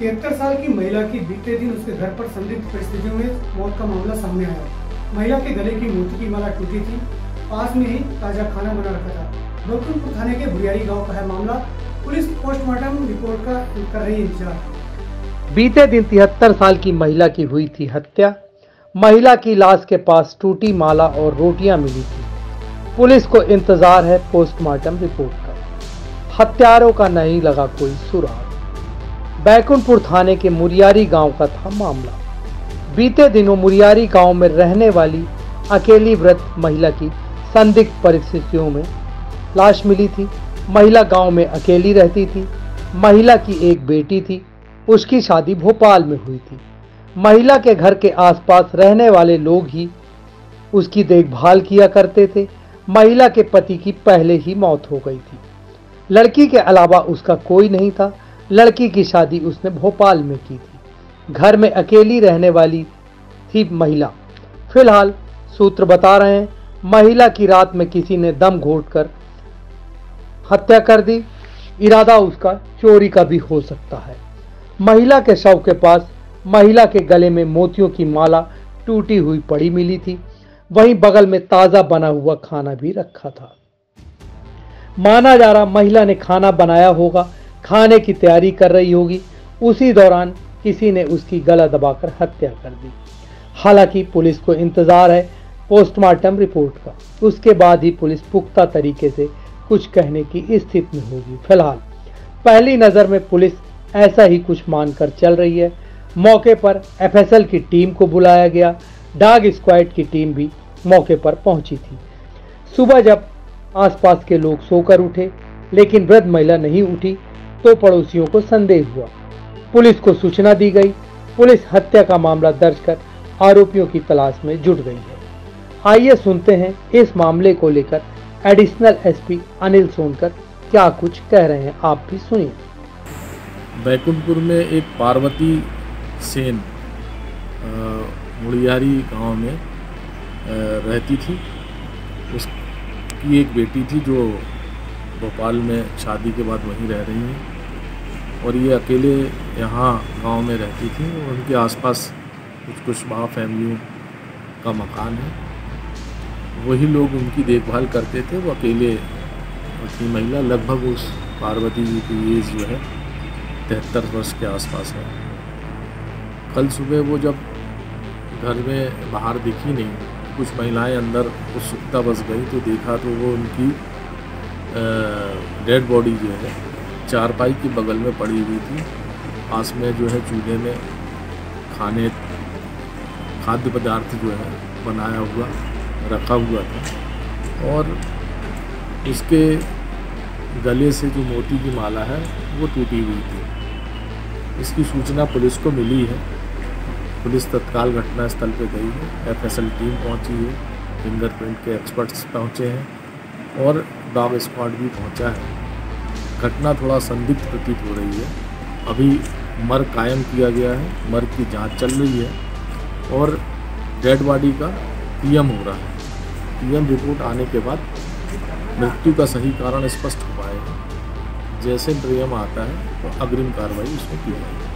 बीते दिन उसके घर पर संदिग्ध परिस्थितियों में मौत का मामला सामने आया। महिला के गले की मोती की माला टूटी थी। पास में ही ताज़ा खाना बना रखा था। गोकुलपुर थाने के भुरियारी गाँव का है मामला। पुलिस पोस्टमार्टम रिपोर्ट का कर रही इंतज़ार। बीते दिन तिहत्तर साल की महिला की हुई थी हत्या। महिला की लाश के पास टूटी माला और रोटियाँ मिली थी। पुलिस को इंतज़ार है पोस्टमार्टम रिपोर्ट का। हत्यारों का नहीं लगा कोई सुराग। बैकुंठपुर थाने के मुरियारी गाँव का था मामला। बीते दिनों मुरियारी गाँव में रहने वाली अकेली व्रत महिला की संदिग्ध परिस्थितियों में लाश मिली थी। महिला गाँव में अकेली रहती थी। महिला की एक बेटी थी। उसकी शादी भोपाल में हुई थी। महिला के घर के आसपास रहने वाले लोग ही उसकी देखभाल किया करते थे। महिला के पति की पहले ही मौत हो गई थी। लड़की के अलावा उसका कोई नहीं था। लड़की की शादी उसने भोपाल में की थी। घर में अकेली रहने वाली थी महिला। फ़िलहाल सूत्र बता रहे हैं, महिला की रात में किसी ने दम घोटकर हत्या कर दी। इरादा उसका चोरी का भी हो सकता है। महिला के शव के पास महिला के गले में मोतियों की माला टूटी हुई पड़ी मिली थी। वहीं बगल में ताज़ा बना हुआ खाना भी रखा था। माना जा रहा महिला ने खाना बनाया होगा खाने की तैयारी कर रही होगी। उसी दौरान किसी ने उसकी गला दबाकर हत्या कर दी। हालाँकि पुलिस को इंतज़ार है पोस्टमार्टम रिपोर्ट का। उसके बाद ही पुलिस पुख्ता तरीके से कुछ कहने की स्थिति में होगी फ़िलहाल। पहली नज़र में पुलिस ऐसा ही कुछ मानकर चल रही है। मौके पर एफएसएल की टीम को बुलाया गया। डाग स्क्वाड की टीम भी मौके पर पहुँची थी। सुबह जब आसपास के लोग सोकर उठे, लेकिन वृद्ध महिला नहीं उठी तो पड़ोसियों को संदेह हुआ। पुलिस को सूचना दी गई। पुलिस हत्या का मामला दर्ज कर आरोपियों की तलाश में जुट गई है। आइए सुनते हैं इस मामले को लेकर एडिशनल एसपी अनिल सोनकर क्या कुछ कह रहे हैं। आप भी सुनिए। बैकुंठपुर में एक पार्वती सेन मुड़ियारी गाँव में रहती थी। उसकी एक बेटी थी जो भोपाल में शादी के बाद वहीं रह रही हैं। और ये अकेले यहाँ गाँव में रहती थी और उनके आसपास कुछ कुछ वहाँ फैमिलियों का मकान है। वही लोग उनकी देखभाल करते थे, वो अकेले थी महिला लगभग उस पार्वती जी की एज जो है, तिहत्तर वर्ष के आसपास है। कल सुबह वो जब घर में बाहर दिखी नहीं, कुछ महिलाएँ अंदर उत्सुकता बस गई तो देखा तो वो उनकी डेड बॉडी जो है, चारपाई के बगल में पड़ी हुई थी। पास में जो है चूल्हे में खाने, खाद्य पदार्थ जो है बनाया हुआ, रखा हुआ था। और उसके गले से जो मोती की माला है, वो टूटी हुई थी। इसकी सूचना पुलिस को मिली है। पुलिस तत्काल घटनास्थल पर गई है। एफएसएल टीम पहुँची है। फिंगरप्रिंट के एक्सपर्ट्स पहुँचे हैं। और डॉग स्क्वाड भी पहुँचा है। घटना थोड़ा संदिग्ध प्रतीत हो रही है। अभी मर कायम किया गया है मर की जाँच चल रही है और डेड बॉडी का पीएम हो रहा है। पीएम रिपोर्ट आने के बाद मृत्यु का सही कारण स्पष्ट हो पाएगा। जैसे ड्रीएम आता है तो अग्रिम कार्रवाई उसमें की जाएगी।